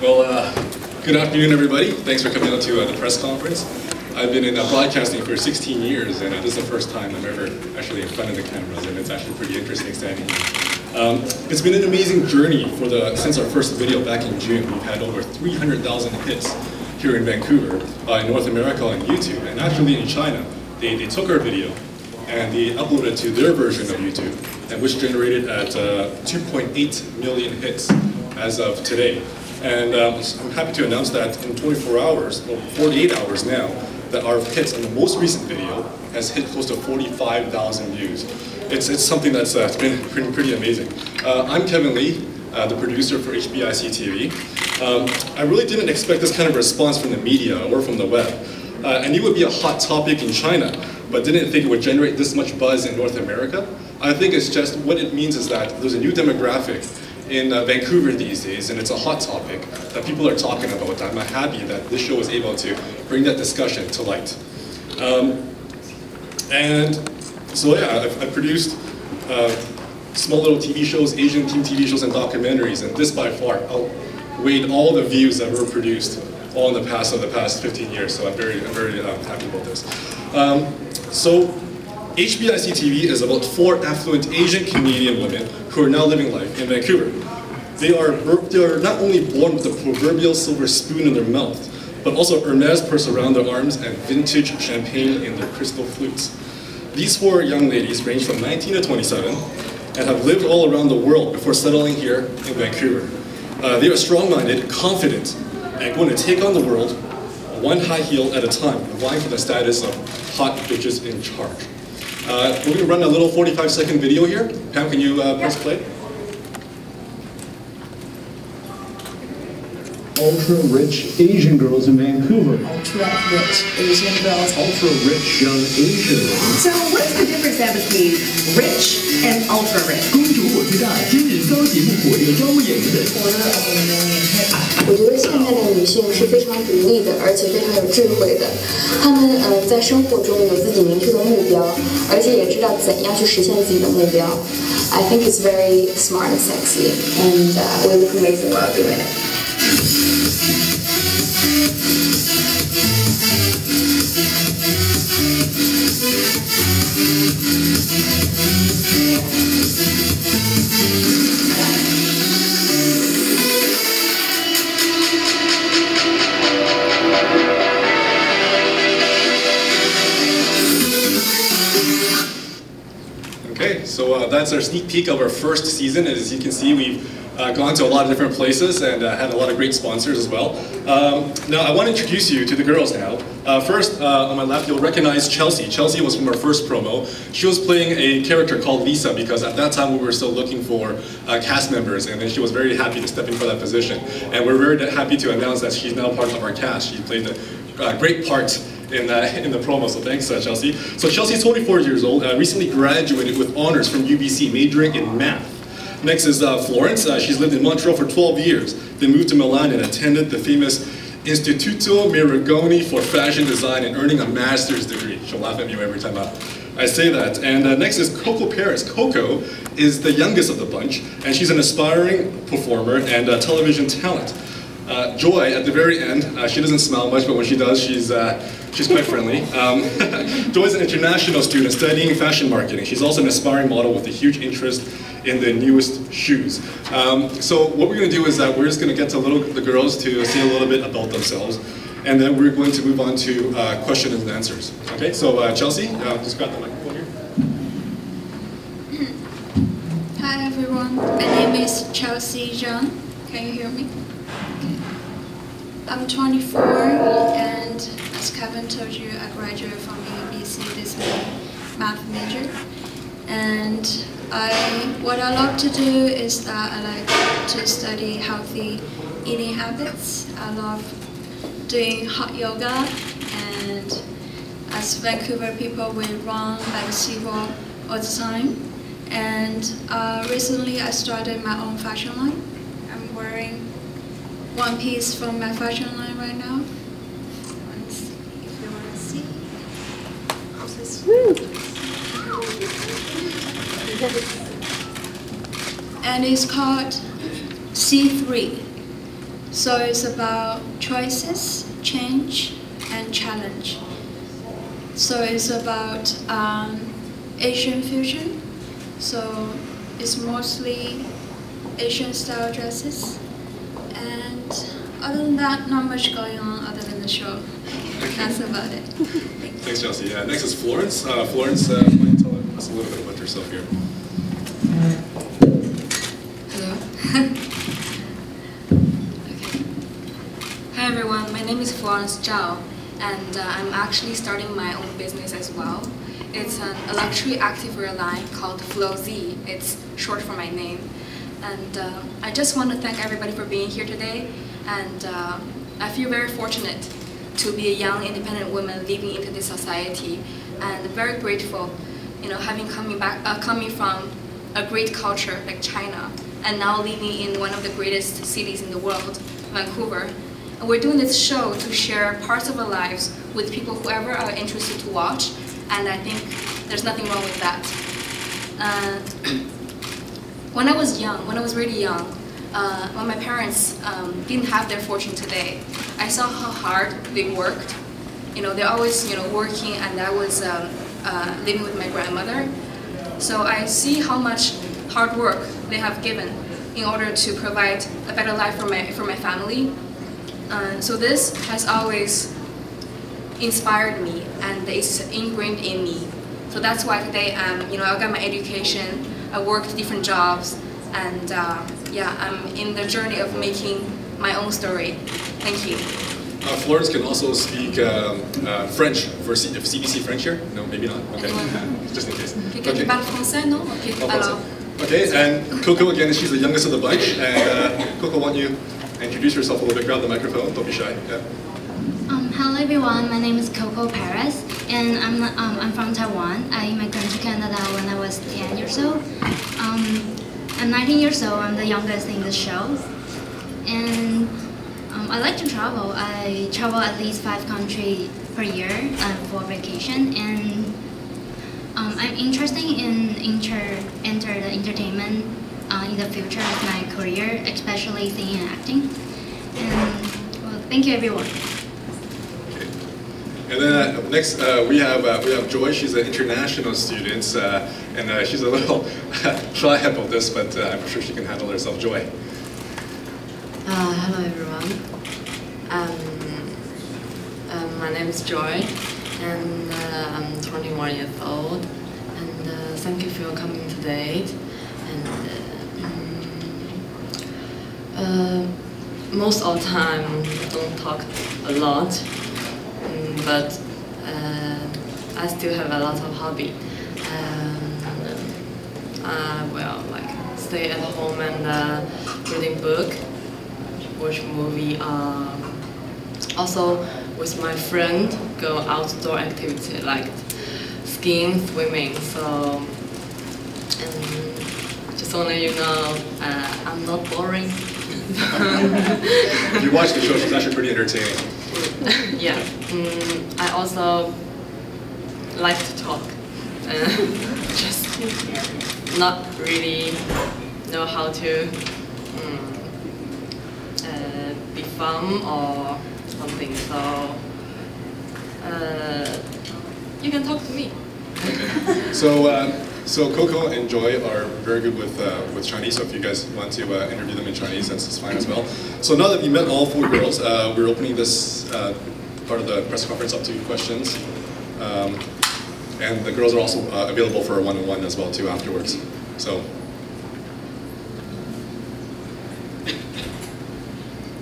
Well, uh, good afternoon, everybody. Thanks for coming out to uh, the press conference. I've been in uh, broadcasting for 16 years, and uh, this is the first time I'm ever actually in front of the cameras, and it's actually pretty interesting standing here. Um, it's been an amazing journey for the since our first video back in June. We've had over 300,000 hits here in Vancouver, in North America on YouTube, and actually in China. They, they took our video and they uploaded it to their version of YouTube, and which generated at uh, 2.8 million hits as of today. And um, I'm happy to announce that in 24 hours, or 48 hours now, that our hits in the most recent video has hit close to 45,000 views. It's, it's something that's uh, been pretty, pretty amazing. Uh, I'm Kevin Lee, uh, the producer for HBIC TV. Um, I really didn't expect this kind of response from the media or from the web. Uh, I knew it would be a hot topic in China, but didn't think it would generate this much buzz in North America. I think it's just, what it means is that there's a new demographic in uh, Vancouver these days, and it's a hot topic that people are talking about. I'm happy that this show was able to bring that discussion to light. Um, and so yeah, I've, I've produced uh, small little TV shows, Asian themed TV shows and documentaries, and this by far outweighed all the views that were produced all in the past of the past 15 years. So I'm very, I'm very uh, happy about this. Um, so HBIC TV is about four affluent Asian Canadian women who are now living life in Vancouver. They are, they are not only born with the proverbial silver spoon in their mouth, but also Hermes purse around their arms and vintage champagne in their crystal flutes. These four young ladies range from 19 to 27 and have lived all around the world before settling here in Vancouver. Uh, they are strong-minded, confident, and going to take on the world one high heel at a time, vying for the status of hot bitches in charge. Uh, we're going to run a little 45 second video here. Pam, can you uh, press play? Ultra rich Asian girls in Vancouver. Ultra rich Asian girls. Ultra rich young Asian women. So what's the difference then between rich and ultra rich? 公主我最大，今日高节目火力招演的。我觉得现在的女性是非常独立的，而且非常有智慧的。她们呃在生活中有自己明确的目 标，而且也知道怎样去实现自己的目标。I think it's very smart and sexy, and uh, we look amazing while doing it. So uh, that's our sneak peek of our first season. As you can see, we've uh, gone to a lot of different places and uh, had a lot of great sponsors as well. Um, now, I want to introduce you to the girls now. Uh, first, uh, on my left, you'll recognize Chelsea. Chelsea was from our first promo. She was playing a character called Lisa because at that time we were still looking for uh, cast members, and then she was very happy to step in for that position. And we're very happy to announce that she's now part of our cast. She played a great part in, uh, in the promo, so thanks, uh, Chelsea. So Chelsea's 24 years old, uh, recently graduated with honors from UBC, majoring in math. Next is uh, Florence. She's lived in Montreal for 12 years, then moved to Milan and attended the famous Istituto Marangoni for fashion design and earning a master's degree. She'll laugh at me every time I, I say that. And uh, next is Coco Paris. Coco is the youngest of the bunch, and she's an aspiring performer and uh, television talent. Uh, Joy, at the very end, uh, she doesn't smile much, but when she does, she's, uh, she's quite friendly. Um, Joy's an international student studying fashion marketing. She's also an aspiring model with a huge interest in the newest shoes. Um, so what we're going to do is that we're just going to get to little, the girls to see a little bit about themselves, and then we're going to move on to uh, questions and answers. Okay, so uh, Chelsea, uh, just grab the microphone here. Hi everyone, my name is Chelsea Jiang. Can you hear me? I'm 24 and as Kevin told you, I graduated from UBC this May, math major. And I, what I love to do is that I like to study healthy eating habits. I love doing hot yoga and as Vancouver people, we run by the seawall all the time. And uh, recently I started my own fashion line one piece from my fashion line right now. If you want to see. Woo. And it's called C3. So it's about choices, change, and challenge. So it's about um, Asian fusion. So it's mostly Asian style dresses. And other than that, not much going on other than the show. That's about it. Thanks, Chelsea. Yeah, next is Florence. Uh, Florence, uh, why don't you tell us a little bit about yourself here? Hello. okay. Hi everyone, my name is Florence Zhao, and uh, I'm actually starting my own business as well. It's an a luxury activewear line called Flow Z. It's short for my name. And uh, I just want to thank everybody for being here today. And uh, I feel very fortunate to be a young independent woman living into this society, and very grateful, you know, having coming back, uh, coming from a great culture like China, and now living in one of the greatest cities in the world, Vancouver. And we're doing this show to share parts of our lives with people whoever are interested to watch, and I think there's nothing wrong with that. Uh, when I was young, when I was really young, uh, when my parents um, didn't have their fortune today, I saw how hard they worked. You know, they're always you know working, and I was um, uh, living with my grandmother. So I see how much hard work they have given in order to provide a better life for my for my family. Uh, so this has always inspired me, and it's ingrained in me. So that's why today, um, you know, I got my education. I worked different jobs, and uh, yeah, I'm in the journey of making my own story. Thank you. Uh, Florence can also speak um, uh, French for C- CBC French here. No, maybe not. Okay, just in case. Quelqu'un qui parle français, non? Ok, Oh, alors. Okay, and Coco again, she's the youngest of the bunch. And uh, Coco, why don't you introduce yourself a little bit? Grab the microphone. Don't be shy. Yeah. Um, hello everyone, my name is Coco Paris and I'm, um, I'm from Taiwan. I immigrated to Canada when I was 10 years old. Um, I'm 19 years old, I'm the youngest in the show. And um, I like to travel. I travel at least five countries per year uh, for vacation and um, I'm interested in enter, enter the entertainment uh, in the future of my career, especially singing and acting. And well, thank you everyone. And then uh, next uh, we have uh, we have Joy. She's an international student, uh, and uh, she's a little shy about this, but uh, I'm sure she can handle herself. Joy. Hello everyone. Um, um, my name is Joy, and I'm 21 years old. And thank you for coming today. And uh, most of the time, I don't talk a lot, but uh, I still have a lot of hobby. And I will like stay at home and uh, reading book watch movie. Um, also, with my friend, go outdoor activity like skiing, swimming. So, just want to you know, uh, I'm not boring. You watch the show, she's actually pretty entertaining. yeah. Mm, I also like to talk. Uh, just not really know how to mm, uh, be fun or something. So uh, you can talk to me. So, uh, so Coco and Joy are very good with uh, with Chinese. So if you guys want to uh, interview them in Chinese, that's fine as well. So now that you met all four girls, uh, we're opening this uh, part of the press conference up to questions. Um, and the girls are also uh, available for a one-on-one as well too afterwards. So.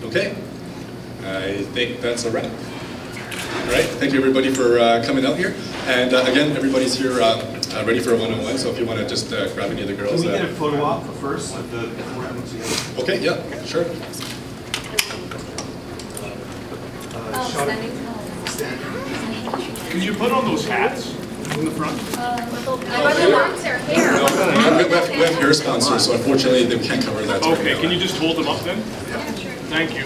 Okay, I think that's a wrap. All right, thank you everybody for uh, coming out here. And again, everybody's here uh, uh, ready for a one-on-one, so if you want to just uh, grab any of the Can girls. we get a uh, photo op first of the four items together? Okay, yeah, sure. Uh, shot it. Can you put on those hats in the front? No, we have, we have- we have hair sponsors, so unfortunately they can't cover that. Okay, can you just hold them up then? Thank you.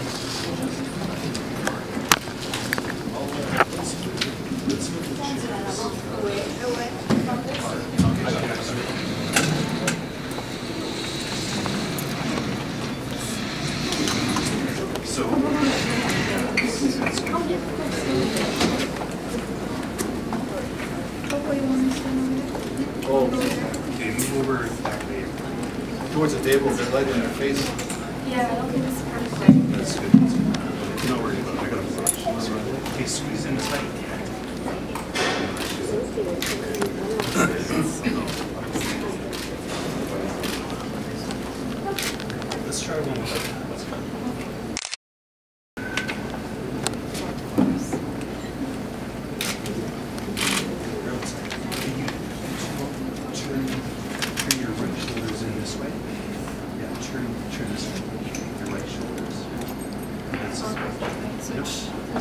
Oh, okay, move over exactly towards the table, the light in your face. Yeah, that's perfect. That's good. Don't worry about it, I got a flash. Okay, squeeze in the tight. Let's try one more.